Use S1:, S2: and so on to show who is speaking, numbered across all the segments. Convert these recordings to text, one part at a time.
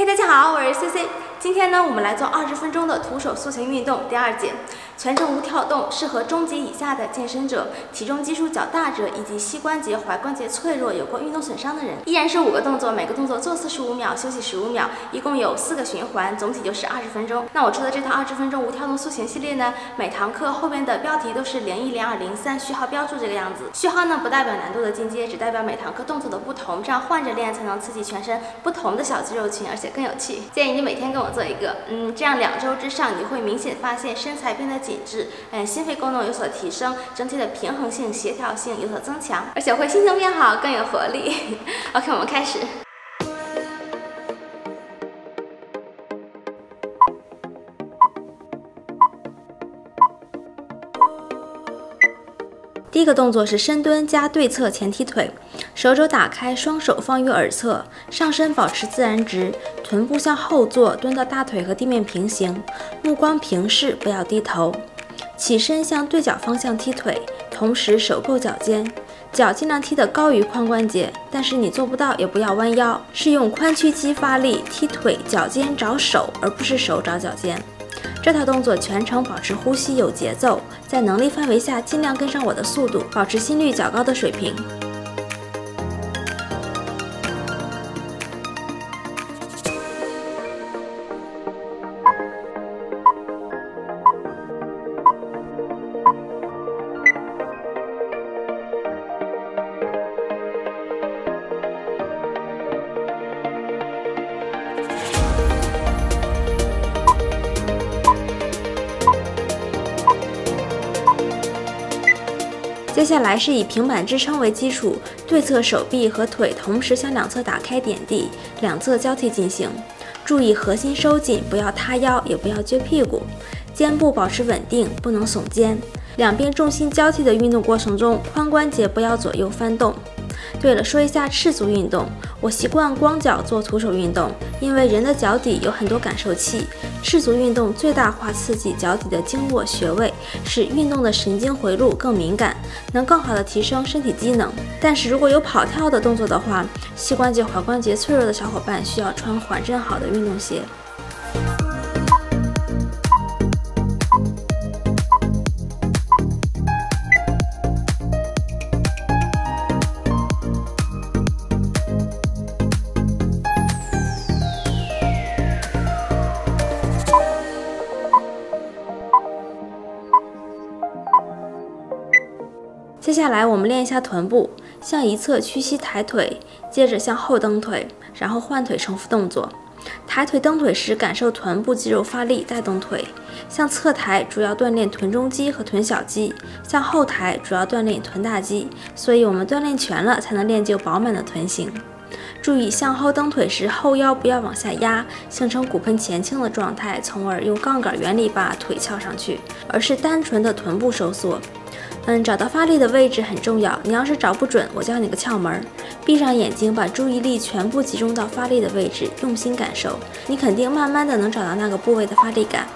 S1: 嘿，大家好，我是 C C。今天呢，我们来做二十分钟的徒手塑形运动第二节，全程无跳动，适合中级以下的健身者、体重基数较大者以及膝关节、踝关节脆弱、有过运动损伤的人。依然是五个动作，每个动作做四十五秒，休息十五秒，一共有四个循环，总体就是二十分钟。那我出的这套二十分钟无跳动塑形系列呢，每堂课后边的标题都是零一、零二、零三，序号标注这个样子。序号呢不代表难度的进阶，只代表每堂课动作的不同，这样换着练才能刺激全身不同的小肌肉群，而且更有趣。建议你每天跟我做一个，嗯，这样两周之上，你会明显发现身材变得紧紧致，嗯，心肺功能有所提升，整体的平衡性、协调性有所增强，而且会心情变好，更有活力。OK，我们开始。第一个动作是深蹲加对侧前踢腿，手肘打开，双手放于耳侧，上身保持自然直，臀部向后坐，蹲到大腿和地面平行，目光平视，不要低头。起身向对角方向踢腿，同时手够脚尖，脚尽量踢得高于髋关节，但是你做不到也不要弯腰，是用髋屈肌发力，踢腿脚尖找手，而不是手找脚尖。这套动作全程保持呼吸有节奏，在能力范围下尽量跟上我的速度，保持心率较高的水平。接下来是以平板支撑为基础，对侧手臂和腿同时向两侧打开点地，两侧交替进行。注意核心收紧，不要塌腰，也不要撅屁股，肩部保持稳定，不能耸肩。两边重心交替的运动过程中，髋关节不要左右翻动。对了，说一下赤足运动。我习惯光脚做徒手运动，因为人的脚底有很多感受器。赤足运动最大化刺激脚底的经络穴位，使运动的神经回路更敏感，能更好的提升身体机能。但是如果有跑跳的动作的话，膝关节、踝关节脆弱的小伙伴需要穿缓震好的运动鞋。来我们练一下臀部，向一侧屈膝抬腿，接着向后蹬腿，然后换腿重复动作。抬腿蹬腿时，感受臀部肌肉发力带动腿；向侧抬主要锻炼臀中肌和臀小肌，向后抬主要锻炼臀大肌。所以，我们锻炼全了，才能练就饱满的臀型。注意向后蹬腿时，后腰不要往下压，形成骨盆前倾的状态，从而用杠杆原理把腿翘上去，而是单纯的臀部收缩。嗯，找到发力的位置很重要。你要是找不准，我教你个窍门：闭上眼睛，把注意力全部集中到发力的位置，用心感受，你肯定慢慢的能找到那个部位的发力感。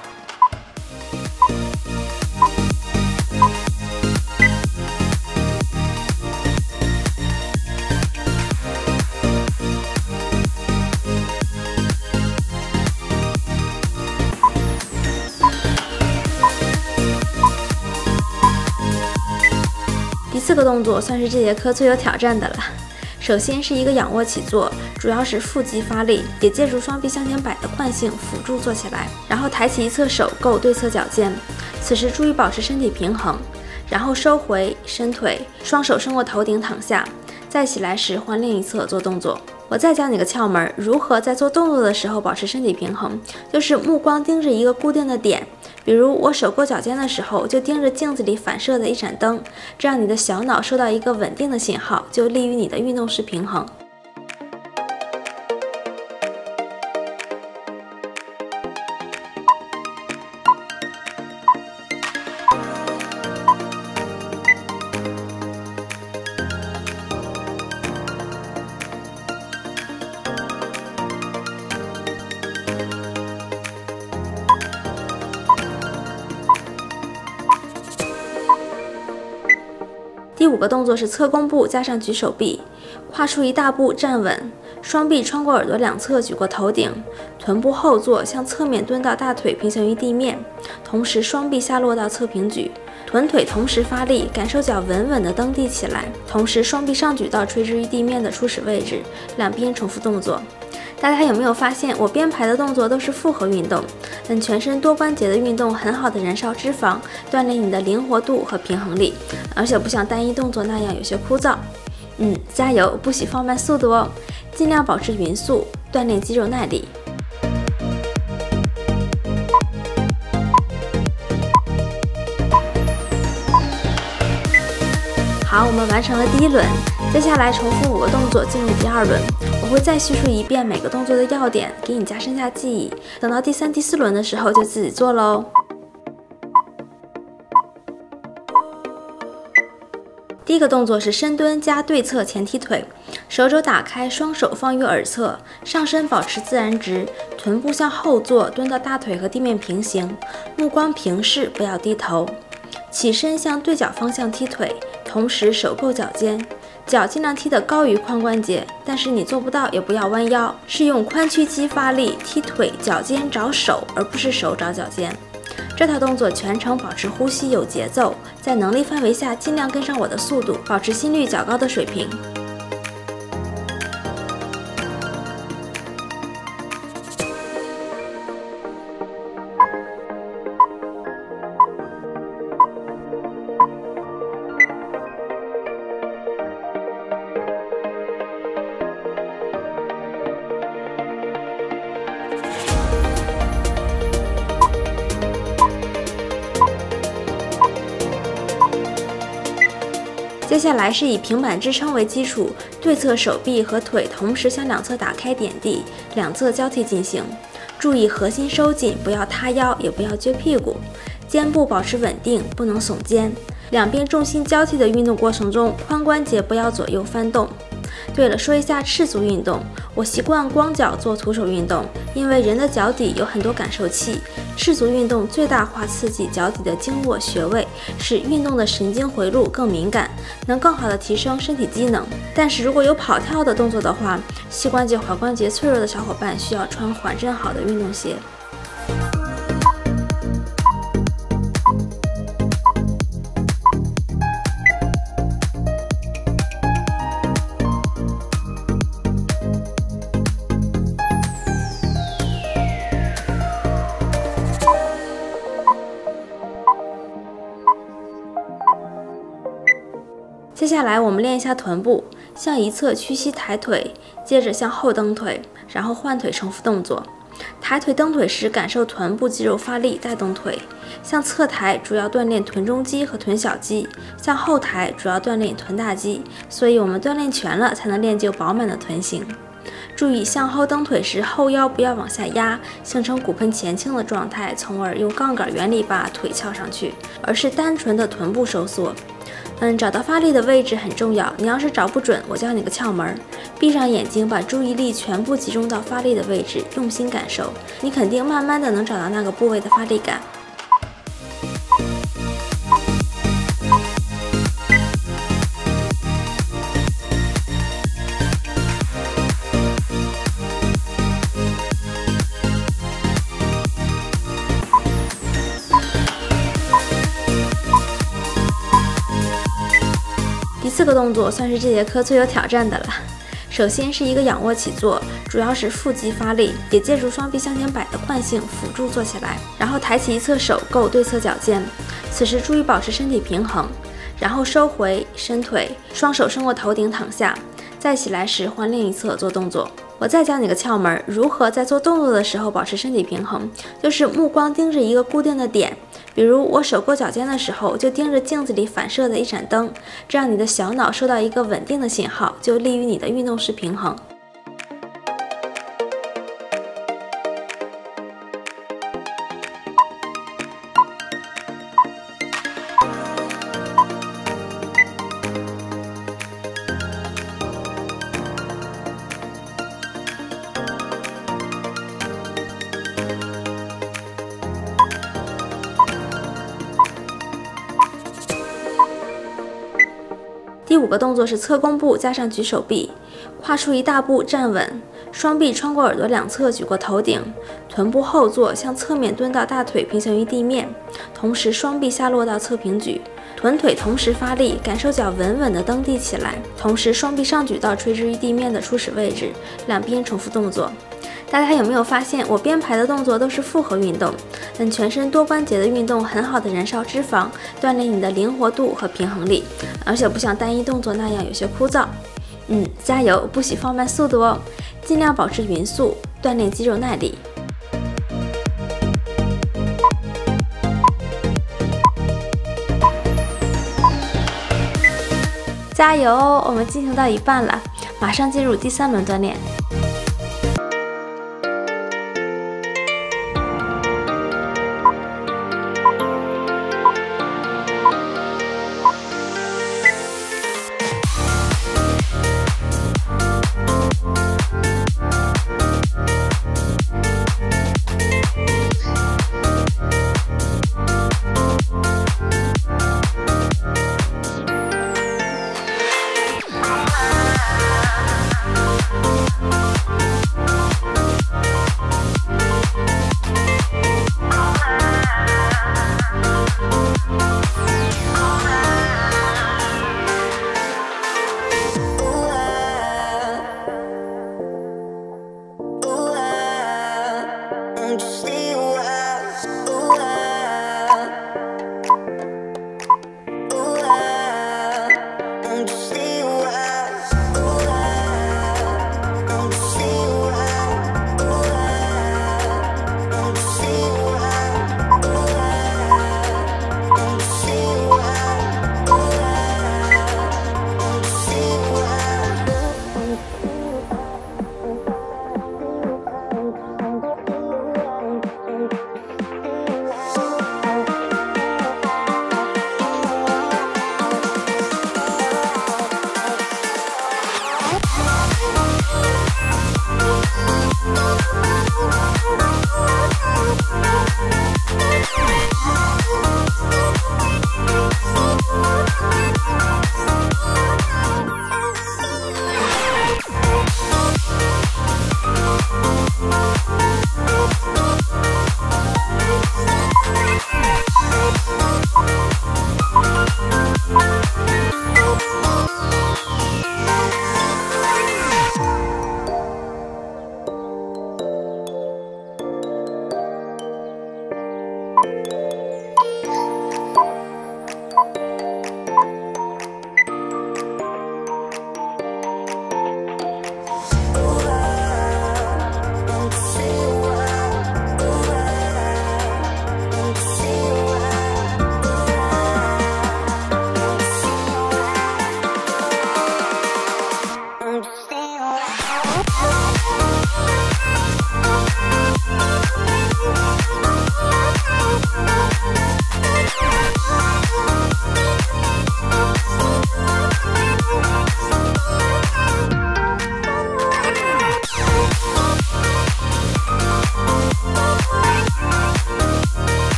S1: 这个动作算是这节课最有挑战的了。首先是一个仰卧起坐，主要是腹肌发力，也借助双臂向前摆的惯性辅助做起来。然后抬起一侧手够对侧脚尖，此时注意保持身体平衡，然后收回伸腿，双手伸过头顶躺下。再起来时换另一侧做动作。我再教你个窍门，如何在做动作的时候保持身体平衡，就是目光盯着一个固定的点。比如我手过脚尖的时候，就盯着镜子里反射的一盏灯，这样你的小脑收到一个稳定的信号，就利于你的运动时平衡。五个动作是侧弓步加上举手臂，跨出一大步站稳，双臂穿过耳朵两侧举过头顶，臀部后坐向侧面蹲到大腿平行于地面，同时双臂下落到侧平举，臀腿同时发力，感受脚稳稳地蹬地起来，同时双臂上举到垂直于地面的初始位置，两边重复动作。大家有没有发现，我编排的动作都是复合运动，但全身多关节的运动很好的燃烧脂肪，锻炼你的灵活度和平衡力，而且不像单一动作那样有些枯燥。嗯，加油，不许放慢速度哦，尽量保持匀速，锻炼肌肉耐力。好，我们完成了第一轮，接下来重复五个动作进入第二轮。我会再叙述一遍每个动作的要点，给你加深下记忆。等到第三、第四轮的时候就自己做喽。第一个动作是深蹲加对侧前踢腿，手肘打开，双手放于耳侧，上身保持自然直，臀部向后坐，蹲到大腿和地面平行，目光平视，不要低头。起身向对角方向踢腿。同时手够脚尖，脚尽量踢得高于髋关节，但是你做不到也不要弯腰，是用髋屈肌发力踢腿，脚尖找手，而不是手找脚尖。这套动作全程保持呼吸有节奏，在能力范围下尽量跟上我的速度，保持心率较高的水平。接下来是以平板支撑为基础，对侧手臂和腿同时向两侧打开点地，两侧交替进行。注意核心收紧，不要塌腰，也不要撅屁股，肩部保持稳定，不能耸肩。两边重心交替的运动过程中，髋关节不要左右翻动。对了，说一下赤足运动。我习惯光脚做徒手运动，因为人的脚底有很多感受器。赤足运动最大化刺激脚底的经络穴位，使运动的神经回路更敏感，能更好的提升身体机能。但是如果有跑跳的动作的话，膝关节、踝关节脆弱的小伙伴需要穿缓震好的运动鞋。接下来我们练一下臀部，向一侧屈膝抬腿，接着向后蹬腿，然后换腿重复动作。抬腿蹬腿时，感受臀部肌肉发力带动腿；向侧抬主要锻炼臀中肌和臀小肌，向后抬主要锻炼臀大肌。所以，我们锻炼全了，才能练就饱满的臀型。注意向后蹬腿时，后腰不要往下压，形成骨盆前倾的状态，从而用杠杆原理把腿翘上去，而是单纯的臀部收缩。嗯，找到发力的位置很重要。你要是找不准，我教你个窍门：闭上眼睛，把注意力全部集中到发力的位置，用心感受，你肯定慢慢的能找到那个部位的发力感。动作算是这节课最有挑战的了。首先是一个仰卧起坐，主要是腹肌发力，也借助双臂向前摆的惯性辅助做起来。然后抬起一侧手够对侧脚尖，此时注意保持身体平衡。然后收回伸腿，双手伸过头顶躺下，再起来时换另一侧做动作。我再教你个窍门，如何在做动作的时候保持身体平衡，就是目光盯着一个固定的点。比如我手过脚尖的时候，就盯着镜子里反射的一盏灯，这样你的小脑收到一个稳定的信号，就利于你的运动时平衡。第五个动作是侧弓步加上举手臂，跨出一大步站稳，双臂穿过耳朵两侧举过头顶，臀部后坐向侧面蹲到大腿平行于地面，同时双臂下落到侧平举，臀腿同时发力，感受脚稳稳地蹬地起来，同时双臂上举到垂直于地面的初始位置，两边重复动作。大家有没有发现，我编排的动作都是复合运动，等全身多关节的运动，很好的燃烧脂肪，锻炼你的灵活度和平衡力，而且不像单一动作那样有些枯燥。嗯，加油，不许放慢速度哦，尽量保持匀速，锻炼肌肉耐力。加油哦，我们进行到一半了，马上进入第三轮锻炼。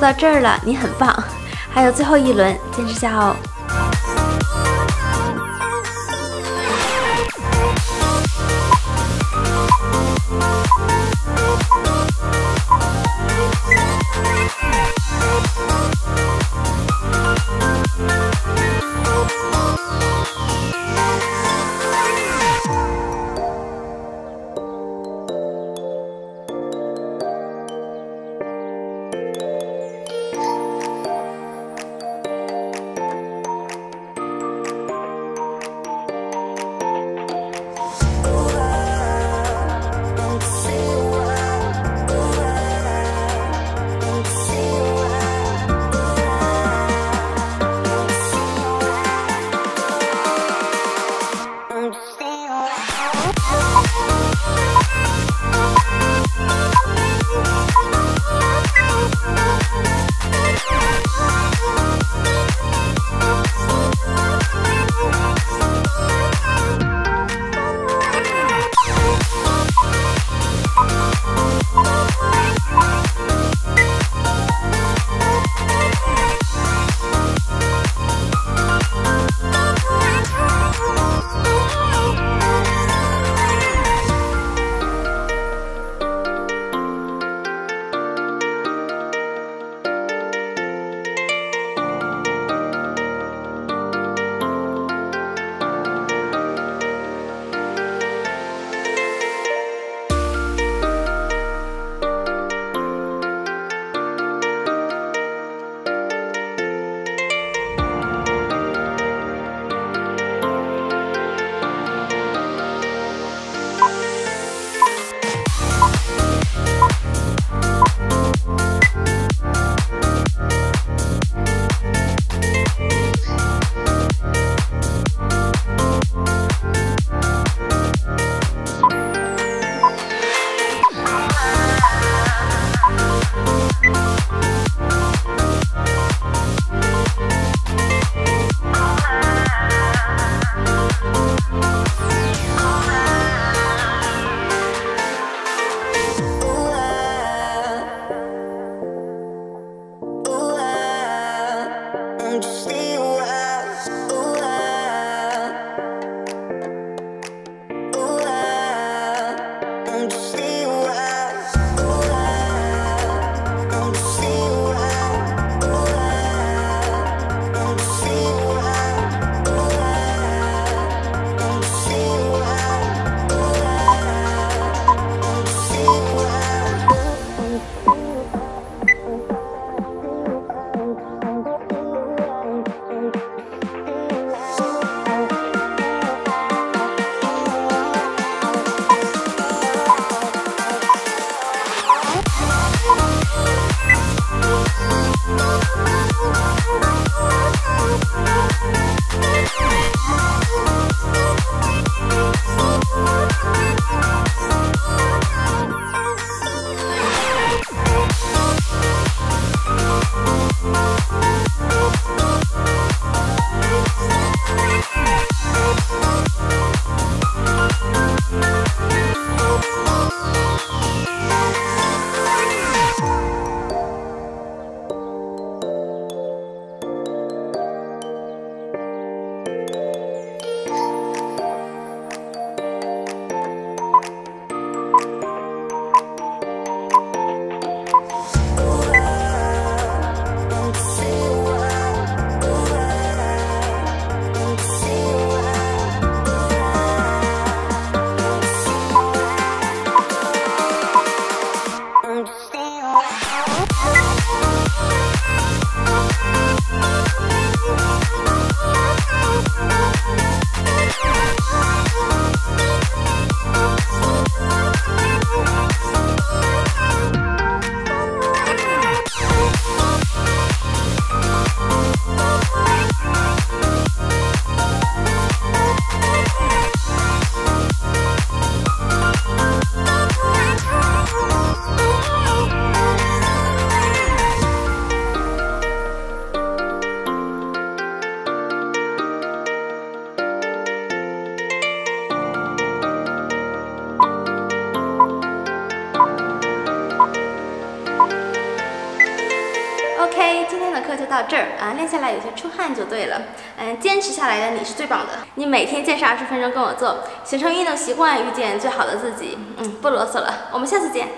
S1: 到这儿了，你很棒。还有最后一轮，坚持下哦。下来有些出汗就对了。嗯，坚持下来的你是最棒的，你每天坚持二十分钟跟我做，形成运动习惯，遇见最好的自己。嗯，不啰嗦了，我们下次见。